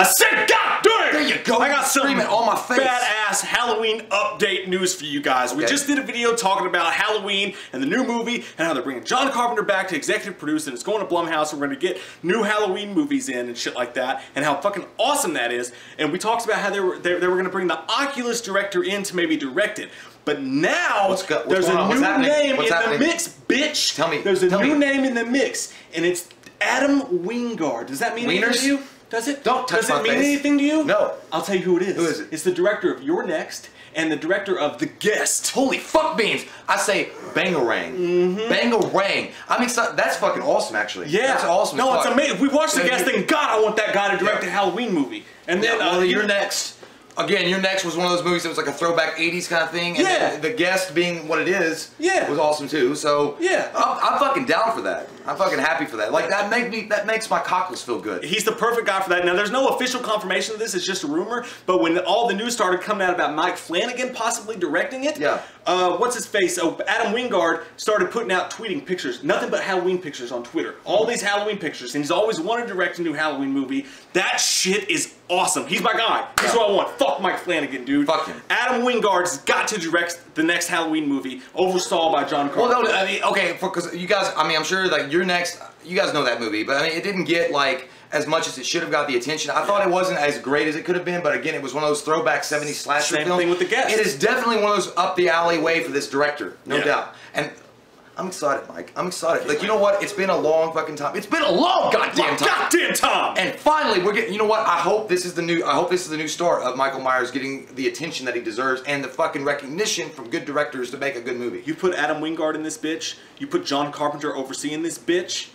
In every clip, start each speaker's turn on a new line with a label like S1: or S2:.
S1: I said, God damn!
S2: There you go.
S1: I got some
S2: Scream it on my face.
S1: badass Halloween update news for you guys. We
S2: Okay.
S1: just did a video talking about Halloween and the new movie and how they're bringing John Carpenter back to executive produce and it's going to Blumhouse and we're going to get new Halloween movies in and shit like that and how fucking awesome that is. And we talked about how they were they, they were going to bring the Oculus director in to maybe direct it. But now
S2: What's go- what's
S1: there's a? New name
S2: What's
S1: in
S2: happening?
S1: the mix, bitch.
S2: Tell me-
S1: There's a
S2: tell
S1: new
S2: me.
S1: name in the mix and it's Adam Wingard. Does that mean anything to you? Does it?
S2: Don't touch
S1: Does
S2: my
S1: it mean
S2: face.
S1: anything to you?
S2: No.
S1: I'll tell you who it is.
S2: Who is it?
S1: It's the director of You're Next and the director of The Guest.
S2: Holy fuck beans! I say bangarang.
S1: Mm-hmm.
S2: Bangarang. I'm excited. That's fucking awesome, actually.
S1: Yeah.
S2: That's awesome.
S1: No, it's
S2: fuck.
S1: amazing. We watched The Guest thinking, God, I want that guy to direct
S2: Yeah.
S1: a Halloween movie. And
S2: Yeah,
S1: then,
S2: well,
S1: uh,
S2: you're next. Again, You're Next was one of those movies that was like a throwback '80s kind of thing. And
S1: Yeah.
S2: then the guest being what it is,
S1: Yeah.
S2: was awesome too. So
S1: Yeah.
S2: I'm, I'm fucking down for that. I'm fucking happy for that. Like that make me that makes my cockles feel good.
S1: He's the perfect guy for that. Now, there's no official confirmation of this. It's just a rumor. But when all the news started coming out about Mike Flanagan possibly directing it,
S2: Yeah.
S1: uh, what's his face? Oh, Adam Wingard started putting out tweeting pictures, nothing but Halloween pictures on Twitter. All these Halloween pictures, and he's always wanted to direct a new Halloween movie. That shit is awesome. He's my guy. He's
S2: Yeah.
S1: what I want. Fuck Mike Flanagan, dude.
S2: Fuck him.
S1: Adam Wingard's got to direct the next Halloween movie, oversaw by John
S2: Well, no, I mean, okay, because you guys, I mean, I'm sure like You're Next, you guys know that movie, but I mean, it didn't get like as much as it should have got the attention. I thought it wasn't as great as it could have been, but again, it was one of those throwback '70s slasher
S1: Same
S2: films.
S1: thing with The Guest.
S2: It is definitely one of those up the alleyway for this director, no
S1: Yeah.
S2: doubt. And I'm excited, Mike. I'm excited. Like, you know what? It's been a long fucking time. It's been a long goddamn time.
S1: Goddamn Tom!
S2: And finally, we're getting. You know what? I hope this is the new. I hope this is the new start of Michael Myers getting the attention that he deserves and the fucking recognition from good directors to make a good movie.
S1: You put Adam Wingard in this bitch. You put John Carpenter overseeing this bitch.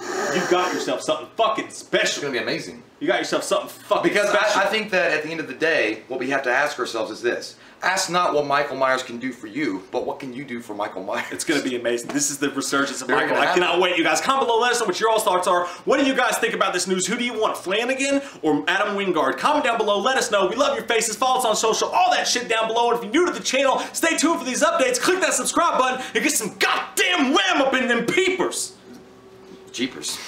S1: You got yourself something fucking special.
S2: It's gonna be amazing.
S1: You got yourself something fucking
S2: Because
S1: special.
S2: I, I think that at the end of the day, what we have to ask ourselves is this: Ask not what Michael Myers can do for you, but what can you do for Michael Myers?
S1: it's gonna be amazing. This is the resurgence of
S2: Very
S1: Michael. I cannot wait, you guys. Comment below, let us know what your all thoughts are. What do you guys think about this news? Who do you want, Flanagan or Adam Wingard? Comment down below, let us know. We love your faces. Follow us on social, all that shit down below. And if you're new to the channel, stay tuned for these updates. Click that subscribe button and get some goddamn wham up in them peepers.
S2: Jeepers.